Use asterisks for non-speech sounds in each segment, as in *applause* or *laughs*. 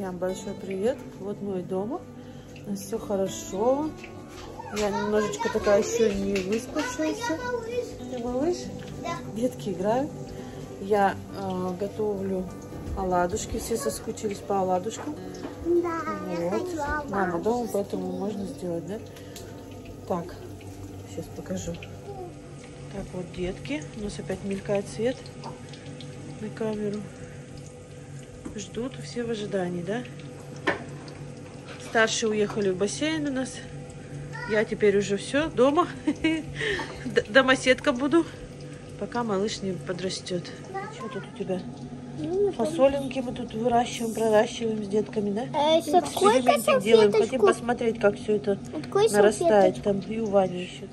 Всем большой привет. Вот и дома. Все хорошо. Я немножечко такая еще не выспавшаяся. Ты малыш? Да. Детки играют. Я э, готовлю оладушки. Все соскучились по оладушкам. Да, Вот. Мама дома, поэтому можно сделать, да? Так, сейчас покажу. Так, вот детки. У нас опять мелькает свет на камеру. Ждут, все в ожидании, да? Старшие уехали в бассейн у нас. Я теперь уже все дома. *laughs* Домоседка буду, пока малыш не подрастет. Что тут у тебя? Фасолинки мы тут выращиваем, проращиваем с детками, да? Э, Экспериментик делаем. Хотим посмотреть, как все это Открой нарастает. салфеточку. Там и у Вани еще.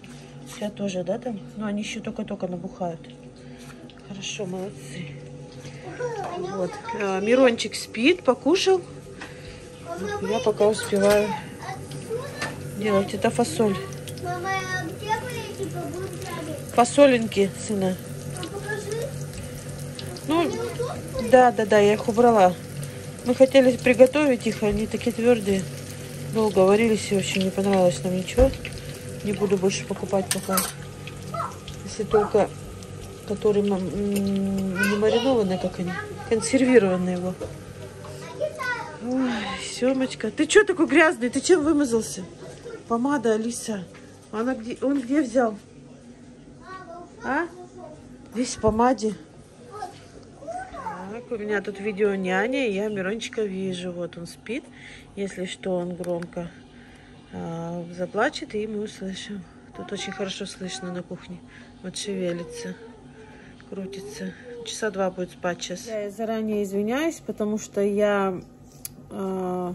Все тоже, да, там? Но они еще только-только набухают. Хорошо, молодцы. Вот. А, Мирончик спит, покушал. Я пока успеваю делать. Это фасоль. Фасолинки, сына. Ну, да, да, да, я их убрала. Мы хотели приготовить их, они такие твердые. Долго варились, и очень не понравилось нам ничего. Не буду больше покупать пока. Если только которые не маринованные, как они, консервированные его. Ой, Семочка, ты что такой грязный? Ты чем вымазался? Помада, Алиса. Она где, он где взял? А? Весь в помаде. Так, у меня тут видео няня, и я Мирончика вижу. Вот он спит. Если что, он громко а, заплачет, и мы услышим. Тут очень хорошо слышно на кухне. Вот шевелится, крутится. Часа два будет спать сейчас. Я заранее извиняюсь, потому что я, а,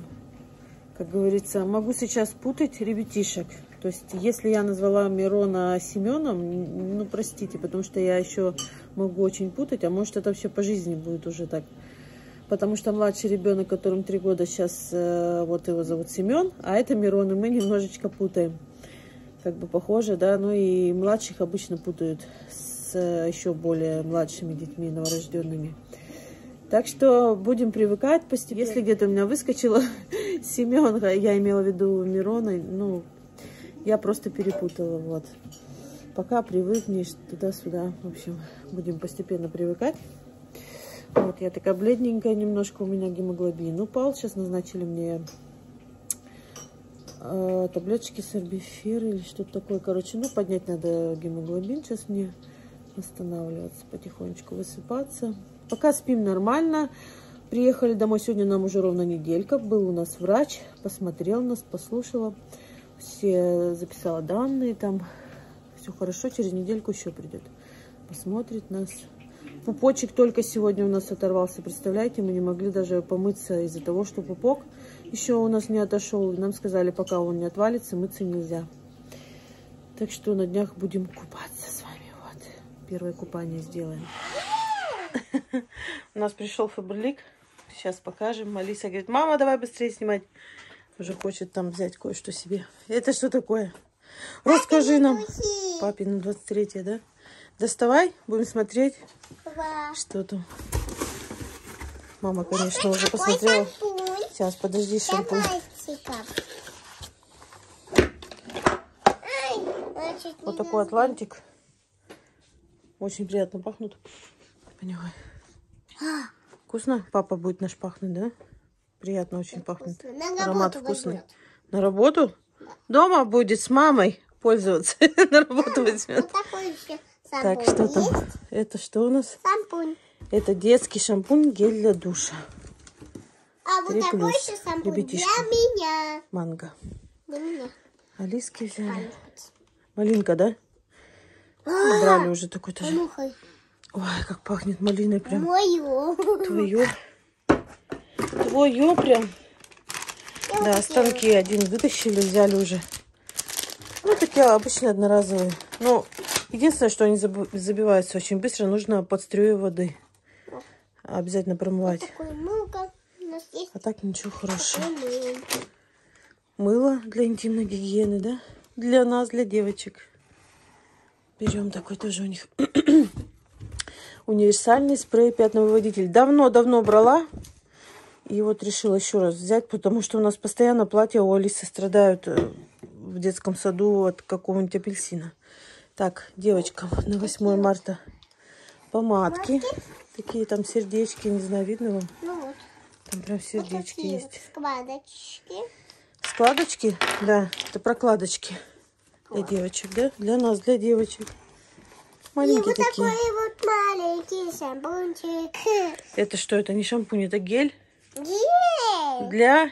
как говорится, могу сейчас путать ребятишек. То есть, если я назвала Мирона Семеном, ну, простите, потому что я еще могу очень путать, а может, это все по жизни будет уже так. Потому что младший ребенок, которому три года сейчас, э, вот его зовут Семен, а это Мирон, и мы немножечко путаем. Как бы похоже, да, ну и младших обычно путают с еще более младшими детьми, новорожденными. Так что будем привыкать постепенно. Если где-то у меня выскочило *laughs* Семен, я имела в виду Мирона, ну, я просто перепутала, вот. Пока привыкнешь туда-сюда, в общем, будем постепенно привыкать. Вот, я такая бледненькая немножко, у меня гемоглобин упал. Сейчас назначили мне э, таблеточки сорбифир или что-то такое. Короче, ну, поднять надо гемоглобин. Сейчас мне восстанавливаться, потихонечку высыпаться. Пока спим нормально. Приехали домой, сегодня нам уже ровно неделька. Был у нас врач, посмотрел нас, послушала. Все записала данные там. Все хорошо, через недельку еще придет. Посмотрит нас. Пупочек только сегодня у нас оторвался. Представляете, мы не могли даже помыться из-за того, что пупок еще у нас не отошел. Нам сказали, пока он не отвалится, мыться нельзя. Так что на днях будем купаться с. Первое купание сделаем. У нас пришел Фаберлик. Сейчас покажем. Алиса говорит, мама, давай быстрее снимать. Уже хочет там взять кое-что себе. Это что такое? Расскажи нам. Духи. Папин 23 да? Доставай, будем смотреть, что там. Мама, конечно, уже посмотрела. Сейчас, подожди, шампунь. Вот такой атлантик. Очень приятно пахнут. Понюхай. Вкусно? Папа будет наш пахнуть, да? Приятно очень пахнет. Вкусно. На Аромат работу вкусный. возьмет. На работу? Дома будет с мамой пользоваться. *laughs* На работу возьмет. Вот такой еще Так, что там? есть? Это что у нас? Шампунь. Это детский шампунь, гель для душа. А вот такой еще шампунь Ребятишки. для меня. Манго. Для меня. Алиски взяли. Малинка, да? Брали уже такой тоже. Ой, как пахнет малиной прям. Мою. Твое. Твое прям. Да, станки один вытащили, взяли уже. Ну, такие обычные одноразовые. Но единственное, что они забиваются очень быстро, нужно под струей воды. Обязательно промывать. А так ничего хорошего. Мыло для интимной гигиены, да? Для нас, для девочек. Берем такой тоже у них. *clears throat* Универсальный спрей пятновыводитель. Давно-давно брала. И вот решила еще раз взять, потому что у нас постоянно платья у Алисы страдают э, в детском саду от какого-нибудь апельсина. Так, девочкам на 8 марта помадки. Такие там сердечки, не знаю, видно вам? Ну вот. Там прям сердечки есть. складочки. Складочки? Да, это прокладочки для девочек, да? Для нас, для девочек. И Маленькие вот такие. такой вот маленький шампунчик. *laughs* Это что? Это не шампунь, это гель Гель. для,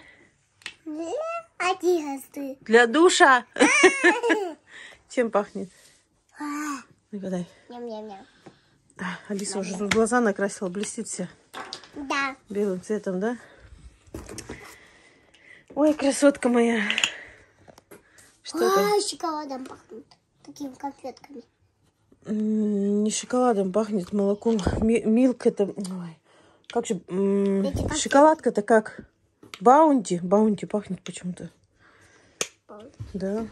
Для одежды. для душа. *laughs* *laughs* Чем пахнет? А, Ну-ка дай. Ням-ням-ням. А, Алиса уже тут глаза накрасила, блестит все Да. белым цветом, да? Ой, красотка моя. Что там? А, шоколадом пахнет. Такими конфетками. Не шоколадом пахнет, молоком. Ми- Milk это... Ой, как же... Шоколадка-то как? Bounty. Bounty пахнет почему-то. Да.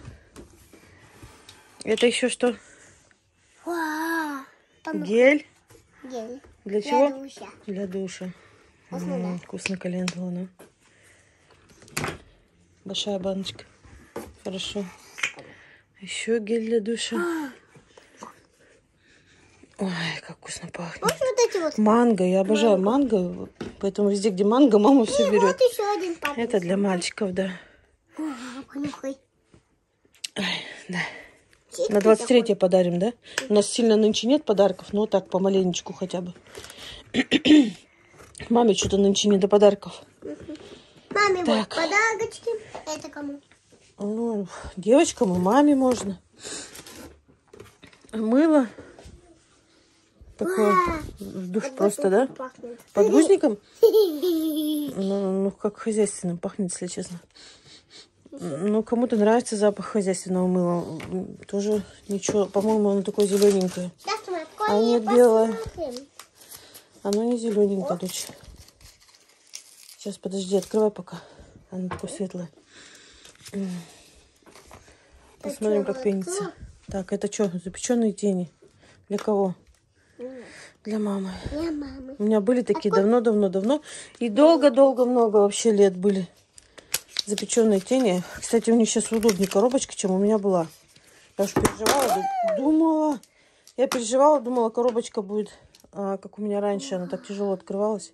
Это еще что? Вау. Там Гель? гель. Для Для чего? душа. Для душа. Вкусно, М, Вкусно календула, ну. Большая баночка. Хорошо. Еще гель для душа. Ой, как вкусно пахнет. Вот вот эти вот. Манго, я обожаю манго, поэтому везде, где манго, мама все И берет. вот еще один папа. Это для мальчиков, да. Понюхай. Ай, да. Чистый На 23 подарим, да? У нас сильно нынче нет подарков, но так, помаленечку хотя бы. *clears throat* Маме что-то нынче не до подарков. такой. Маме вот Так. подарочки. Это кому? Ну, девочкам и маме можно. Мыло. Такое в душ Как просто, да? пахнет. Подгузником? *laughs* Ну, ну, как хозяйственным пахнет, если честно. Ну, кому-то нравится запах хозяйственного мыла. Тоже ничего. По-моему, оно такое зелененькое. А нет, белое. Оно не зелененькое, дочь. Сейчас, подожди, открывай пока. Оно такое светлое. Посмотрим, как пенится. Так, это что, запеченные тени? Для кого? Для мамы. Для мамы. У меня были такие давно-давно-давно. И долго-долго много вообще лет были запеченные тени. Кстати, у них сейчас удобнее коробочка, чем у меня была. Я уж переживала, ду- думала. Я переживала, думала, коробочка будет, а, как у меня раньше. Она так тяжело открывалась.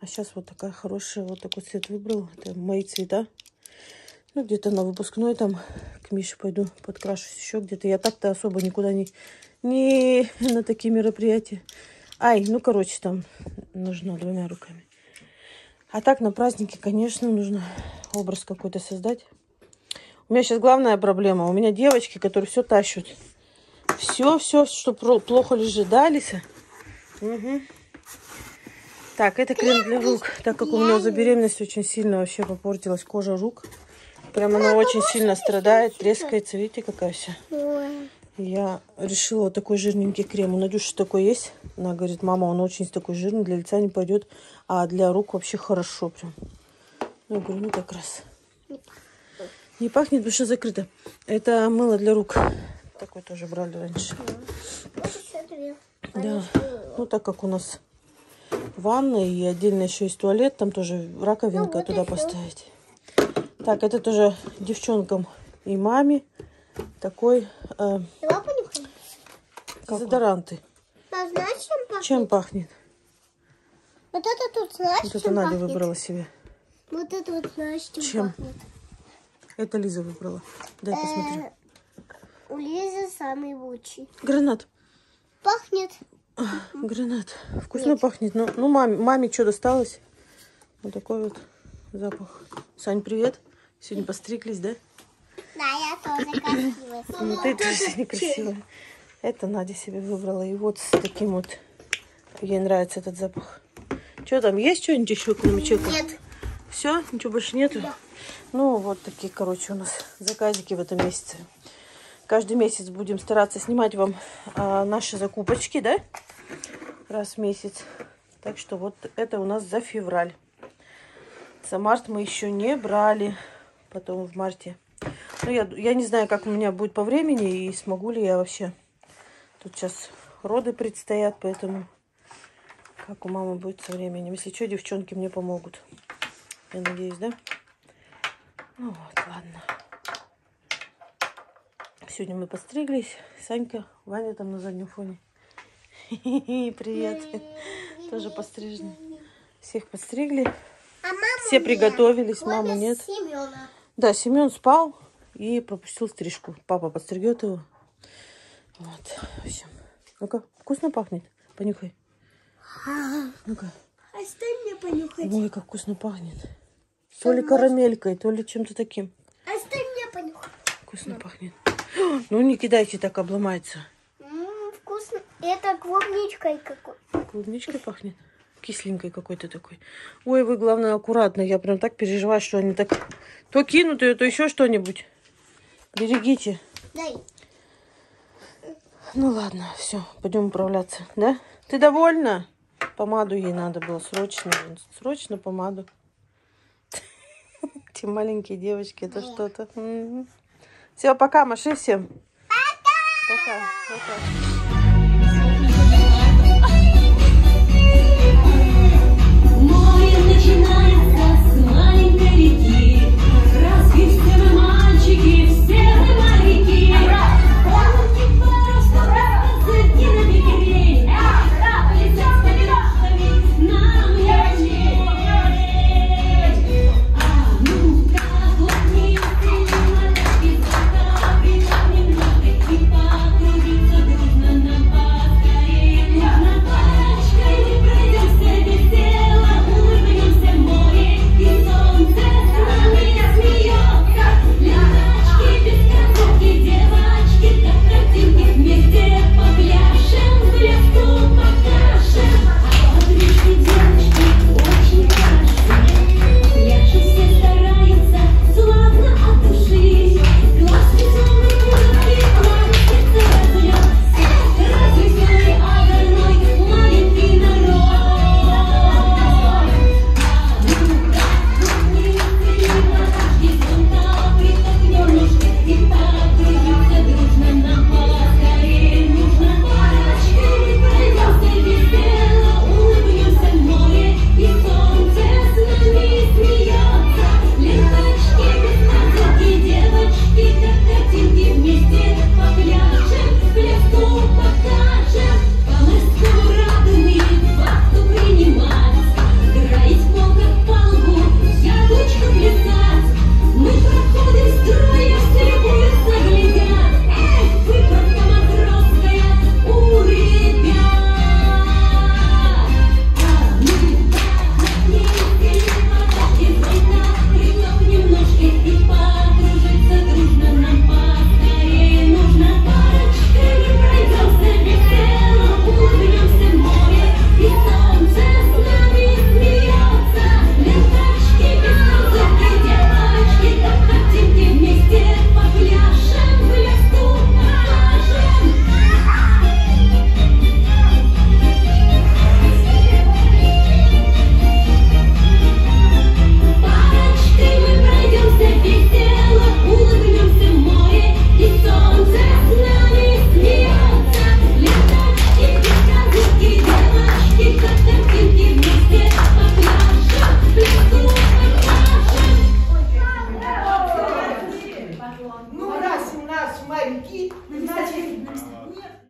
А сейчас вот такая хорошая, вот такой цвет выбрала. Это мои цвета. Ну, где-то на выпускной там к Мише пойду подкрашусь еще где-то. Я так-то особо никуда не, не на такие мероприятия. Ай, ну, короче, там нужно двумя руками. А так на празднике, конечно, нужно образ какой-то создать. У меня сейчас главная проблема. У меня девочки, которые все тащат. Все, все, что плохо лежит. Да, Алиса? Мгм. Так, это крем для рук. Так как у меня за беременность очень сильно вообще попортилась кожа рук. Прям она очень сильно страдает, трескается. Видите, какая вся? Я решила такой жирненький крем. У Надюши такой есть. Она говорит, мама, он очень такой жирный, для лица не пойдет, а для рук вообще хорошо прям. Ну, я говорю, ну как раз. Не пахнет, потому что закрыто. Это мыло для рук. Такой тоже брали раньше. Да. Ну, так как у нас ванна и отдельно еще есть туалет, там тоже раковинка Ну, туда поставить. Так, это тоже девчонкам и маме такой э, дезодоранты. А знаешь, чем пахнет? Чем пахнет? Вот это тут знаешь, Вот это чем Надя пахнет? выбрала себе. Вот это вот знаешь, чем, Чем? пахнет? Это Лиза выбрала. Дай посмотрю. Э, У Лизы самый лучший. Гранат. Пахнет. Гранат. Вкусно пахнет. Ну, ну маме, маме что досталось? Вот такой вот запах. Сань, привет. Сегодня постриглись, да? Да, я тоже красивая. Ну, ты тоже сегодня красивая. Это Надя себе выбрала. И вот с таким вот. Ей нравится этот запах. Что там, есть что-нибудь еще, кроме чека? Нет. Все? Ничего больше нету? Ну, вот такие, короче, у нас заказики в этом месяце. Каждый месяц будем стараться снимать вам а, наши закупочки, да? Раз в месяц. Так что вот это у нас за февраль. За март мы еще не брали. Потом в марте. Ну, я, я не знаю, как у меня будет по времени и смогу ли я вообще. Тут сейчас роды предстоят, поэтому как у мамы будет со временем. Если что, девчонки мне помогут. Я надеюсь, да? Ну вот, ладно. Сегодня мы постриглись. Санька, Ваня там на заднем фоне. Привет. Тоже пострижены. Всех постригли. А Все приготовились, мамы нет. Семена. Да, Семен спал и пропустил стрижку. Папа подстригет его. Вот, все. Ну-ка, вкусно пахнет? Понюхай. Ну-ка. Оставь мне понюхать. Ой, как вкусно пахнет. То ли карамелькой, то ли чем-то таким. Оставь мне понюхать. Вкусно пахнет. *gasps* Ну, не кидайте, так обломается. М, вкусно. Это клубничкой какой. Клубничкой пахнет. Кисленькой какой-то такой. Ой, вы, главное, аккуратно. Я прям так переживаю, что они так... То кинут ее, то еще что-нибудь. Берегите. Дай. Ну ладно, все, пойдем управляться, да? Ты довольна? Помаду ей надо было срочно, срочно помаду. *laughs* Те маленькие девочки, это что-то. Все, пока, маши всем. Пока. Пока. пока. you